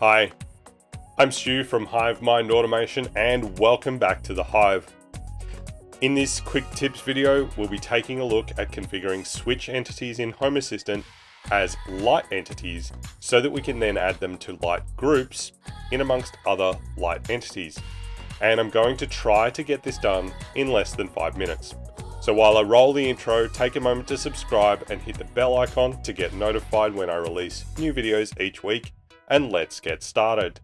Hi, I'm Stu from Hive Mind Automation and welcome back to the Hive. In this quick tips video, we'll be taking a look at configuring switch entities in Home Assistant as light entities so that we can then add them to light groups in amongst other light entities. And I'm going to try to get this done in less than five minutes. So while I roll the intro, take a moment to subscribe and hit the bell icon to get notified when I release new videos each week and let's get started.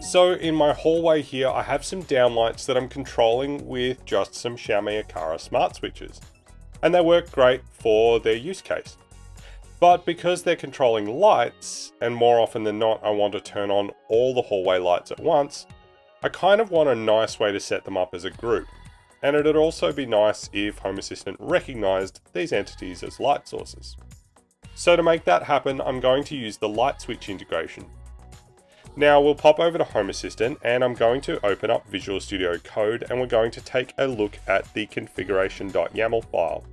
So in my hallway here, I have some downlights that I'm controlling with just some Xiaomi Aqara smart switches. And they work great for their use case. But because they're controlling lights, and more often than not I want to turn on all the hallway lights at once, I kind of want a nice way to set them up as a group. And it'd also be nice if Home Assistant recognized these entities as light sources. So to make that happen, I'm going to use the light switch integration. Now we'll pop over to Home Assistant and I'm going to open up Visual Studio Code and we're going to take a look at the configuration.yaml file.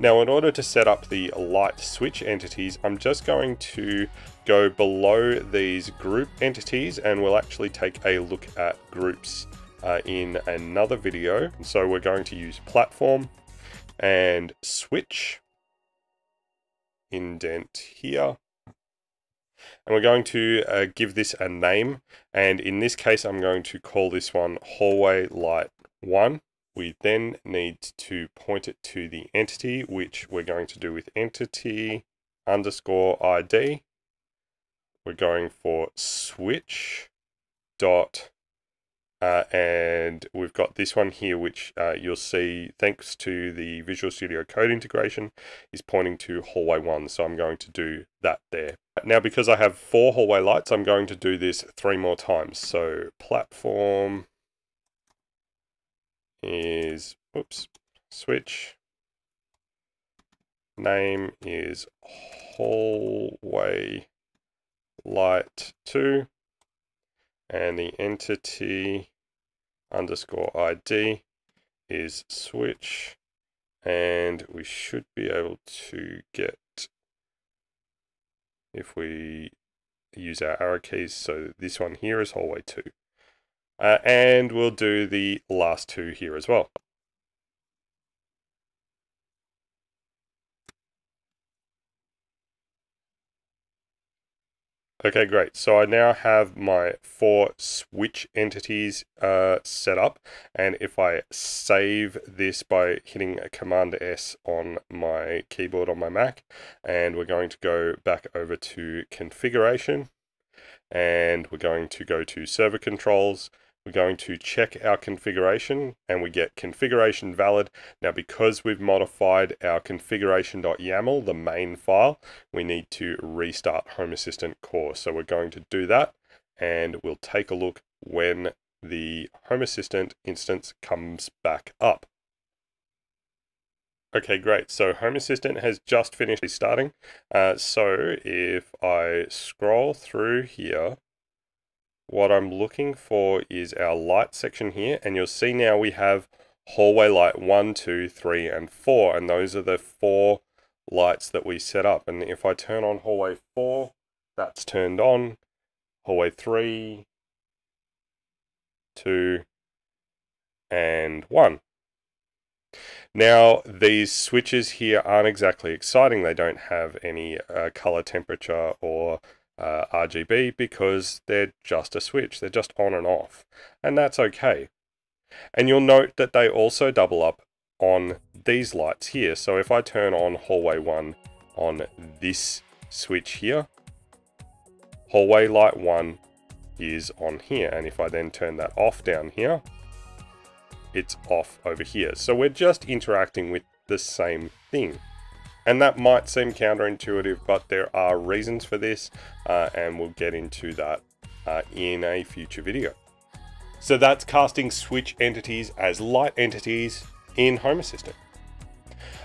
Now in order to set up the light switch entities, I'm just going to go below these group entities and we'll actually take a look at groups uh, in another video. So we're going to use platform and switch indent here and we're going to uh, give this a name. And in this case, I'm going to call this one hallway light one. We then need to point it to the entity, which we're going to do with entity underscore ID. We're going for switch dot uh, and we've got this one here, which uh, you'll see, thanks to the Visual Studio Code integration, is pointing to hallway one. So I'm going to do that there. Now, because I have four hallway lights, I'm going to do this three more times. So platform is, oops, switch. Name is hallway light two. And the entity underscore ID is switch. And we should be able to get if we use our arrow keys. So this one here is hallway 2. Uh, and we'll do the last two here as well. Okay, great. So I now have my four switch entities uh, set up. And if I save this by hitting Command S on my keyboard on my Mac, and we're going to go back over to configuration, and we're going to go to server controls, we're going to check our configuration and we get configuration valid. Now, because we've modified our configuration.yaml, the main file, we need to restart Home Assistant core. So we're going to do that and we'll take a look when the Home Assistant instance comes back up. Okay, great. So Home Assistant has just finished starting. Uh, so if I scroll through here, what I'm looking for is our light section here. And you'll see now we have hallway light one, two, three, and 4. And those are the four lights that we set up. And if I turn on hallway 4, that's turned on. Hallway 3, 2, and 1. Now, these switches here aren't exactly exciting. They don't have any uh, color temperature or uh, RGB because they're just a switch. They're just on and off. And that's okay. And you'll note that they also double up on these lights here. So if I turn on hallway 1 on this switch here, hallway light 1 is on here. And if I then turn that off down here, it's off over here. So we're just interacting with the same thing. And that might seem counterintuitive, but there are reasons for this, uh, and we'll get into that uh, in a future video. So that's casting switch entities as light entities in Home Assistant.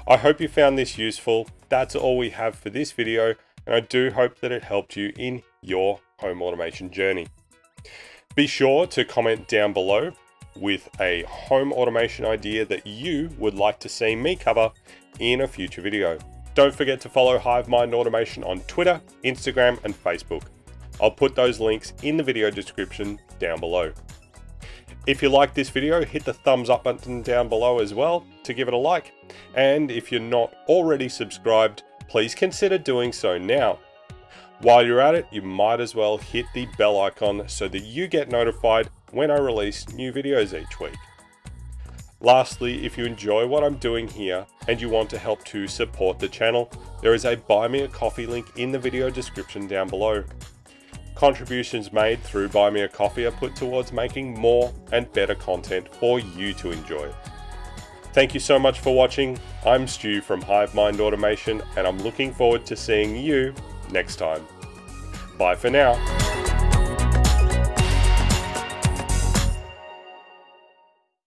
I hope you found this useful. That's all we have for this video, and I do hope that it helped you in your home automation journey. Be sure to comment down below with a home automation idea that you would like to see me cover in a future video. Don't forget to follow HiveMind Automation on Twitter, Instagram, and Facebook. I'll put those links in the video description down below. If you like this video, hit the thumbs up button down below as well to give it a like. And if you're not already subscribed, please consider doing so now. While you're at it, you might as well hit the bell icon so that you get notified when I release new videos each week. Lastly, if you enjoy what I'm doing here and you want to help to support the channel, there is a buy me a coffee link in the video description down below. Contributions made through Buy Me a Coffee are put towards making more and better content for you to enjoy. Thank you so much for watching. I'm Stu from HiveMind Automation and I'm looking forward to seeing you next time. Bye for now.